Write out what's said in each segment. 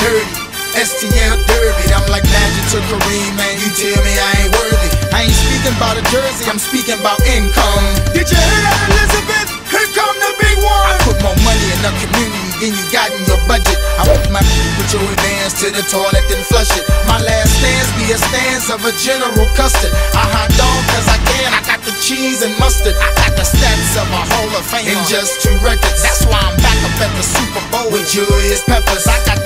dirt dirty. STL Derby, I'm like Magic to Kareem, man. You tell me I ain't worthy. I ain't speaking about a jersey, I'm speaking about income. Did you hear that, Elizabeth? Here come the big one. I put more money in the community than you got in your budget. I want my put your advance to the toilet, then flush it. My last stance be a stance of a General Custer. I hot dog cause I can, I got the cheese and mustard. I got the stats of a Hall of Fame in just two records. That's why I'm back up at the Super Bowl with Julius Peppers. I got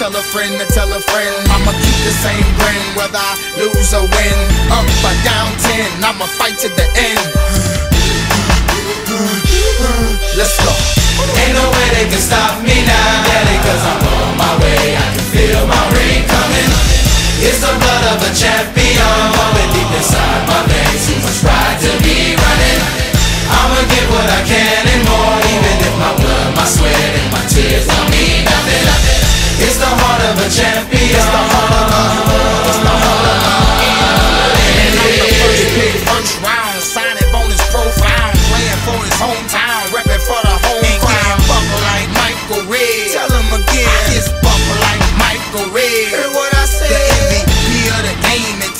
tell a friend to tell a friend. I'ma keep the same grin whether I lose or win. Up or down ten, I'ma fight to the end.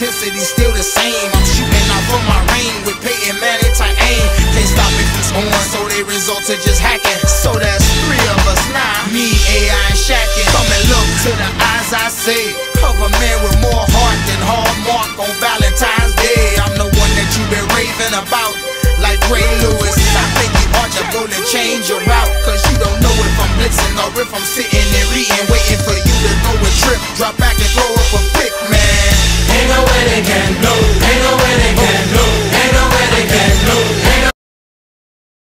Intensity still the same. I'm shooting out from my ring with Peyton Manning tight aim. Can't stop me from so they result to just hacking. So that's three of us now. Me, AI, and Shaqin'. Come and look to the eyes I say. Of a man with more heart than Hallmark on Valentine's Day. I'm the one that you've been raving about. Like Ray Lewis, I think you ought to go and change your route. Cause you don't know if I'm blitzing or if I'm sitting